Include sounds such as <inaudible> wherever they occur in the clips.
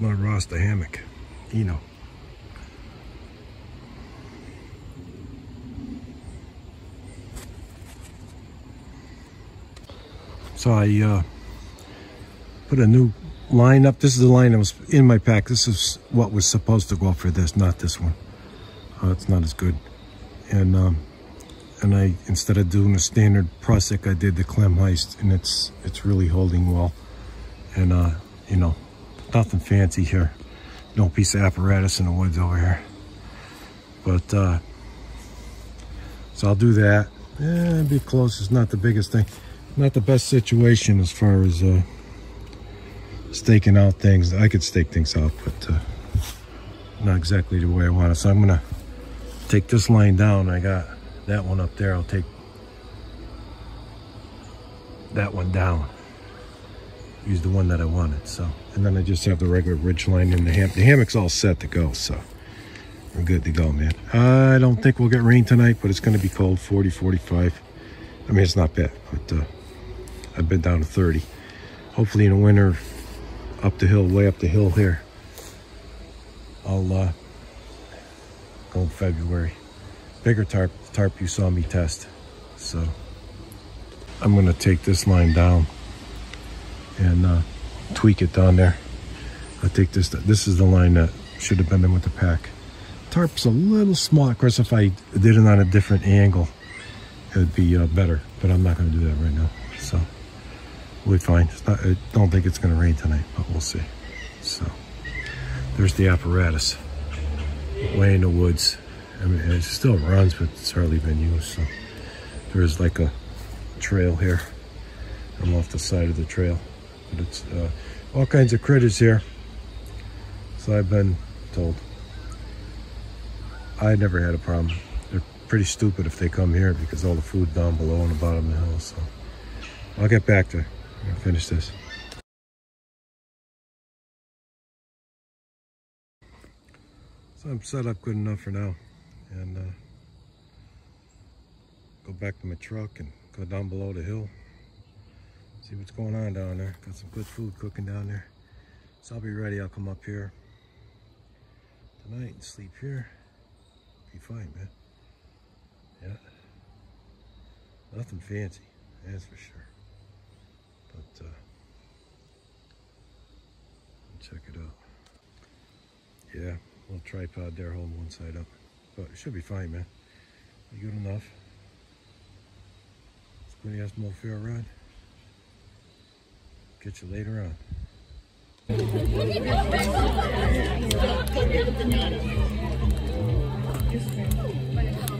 My Rasta hammock. You know. So I uh, put a new line up. This is the line that was in my pack. This is what was supposed to go for this, not this one. Uh, it's not as good. And um, and I instead of doing a standard Prusik, I did the Klemheist, and it's it's really holding well. And uh, you know, nothing fancy here. No piece of apparatus in the woods over here. But uh, so I'll do that. Be close. It's not the biggest thing. Not the best situation as far as uh, staking out things. I could stake things out, but uh, not exactly the way I want it. So I'm gonna take this line down. I got that one up there. I'll take that one down. Use the one that I wanted. So, and then I just have the regular ridge line in the ham. The hammock's all set to go. So we're good to go, man. I don't think we'll get rain tonight, but it's going to be cold, 40, 45. I mean, it's not bad, but uh, I've been down to 30. Hopefully in the winter, up the hill, way up the hill here, I'll uh, go in February. Bigger tarp, tarp you saw me test. So I'm gonna take this line down and uh, tweak it down there. I take this, this is the line that should have been in with the pack. Tarp's a little small. Of course, if I did it on a different angle, it'd be uh, better, but I'm not gonna do that right now. So we'll be fine. Not, I don't think it's gonna rain tonight, but we'll see. So there's the apparatus way in the woods. I mean, it still runs, but it's hardly been used. So there's like a trail here. I'm off the side of the trail, but it's uh, all kinds of critters here. So I've been told. I never had a problem. They're pretty stupid if they come here because all the food down below on the bottom of the hill. So I'll get back to finish this. So I'm set up good enough for now. And uh, go back to my truck and go down below the hill. See what's going on down there. Got some good food cooking down there. So I'll be ready. I'll come up here tonight and sleep here. Be fine, man. Yeah. Nothing fancy, that's for sure. But, uh, check it out. Yeah, little tripod there holding one side up. But it should be fine, man. Be good enough. Squinty ass fair ride. Catch you later on. <laughs>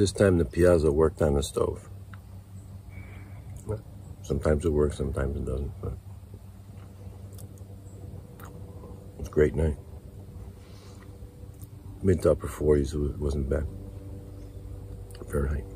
This time the piezo worked on the stove. Sometimes it works, sometimes it doesn't. But it's a great night. Mid to upper 40s, it wasn't bad. Fahrenheit.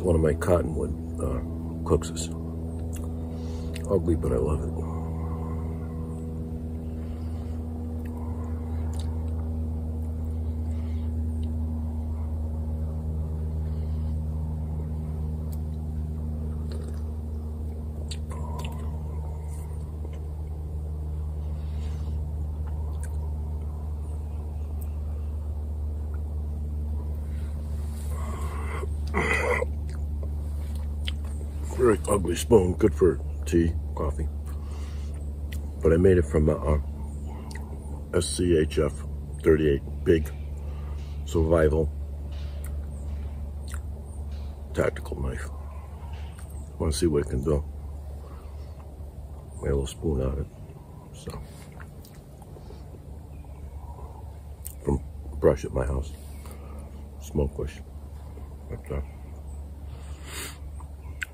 It's one of my cottonwood uh, kuksas. Ugly, but I love it. Very ugly spoon, good for tea, coffee. But I made it from a, a SCHF 38 big survival tactical knife. Want to see what it can do. Made a little spoon out of it. So, from brush at my house, smoke bush. But, uh,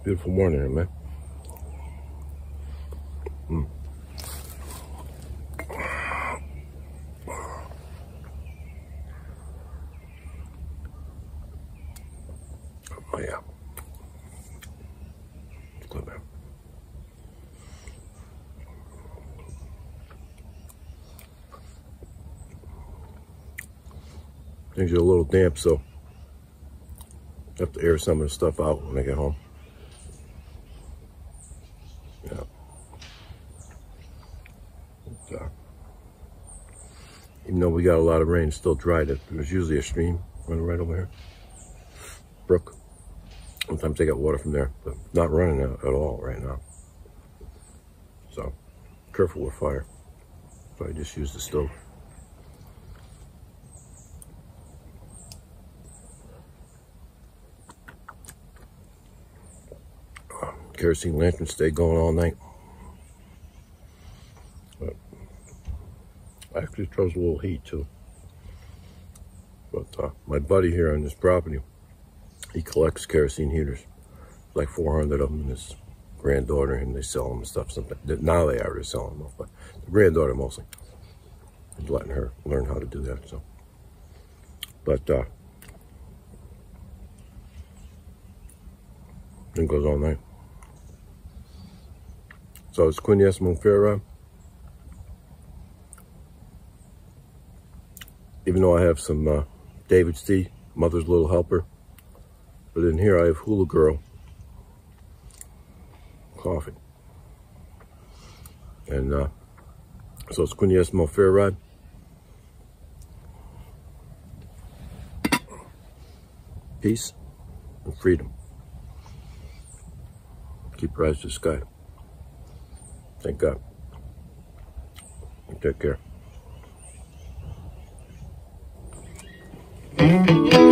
Beautiful morning man. Mm. Oh yeah. It's good, man. Things are a little damp, so I have to air some of the stuff out when I get home. Yeah. But, uh, even though we got a lot of rain, still dry. There. There's usually a stream running right over here. Brook. Sometimes they get water from there, but not running at, at all right now. So, careful with fire. I just use the stove. kerosene lantern stay going all night. Actually throws a little heat too. But uh, my buddy here on this property, he collects kerosene heaters. Like 400 of them and his granddaughter and they sell them and stuff. Something. Now they are selling them, but the granddaughter mostly. He's letting her learn how to do that. So, But uh, it goes all night. So it's Quinies Monferra. Even though I have some uh, David's Tea, Mother's Little Helper. But in here I have Hula Girl coffee. And uh, so it's Quinies Monferra. Peace and freedom. Keep your eyes to the sky. Thank God. Take care. Thank you.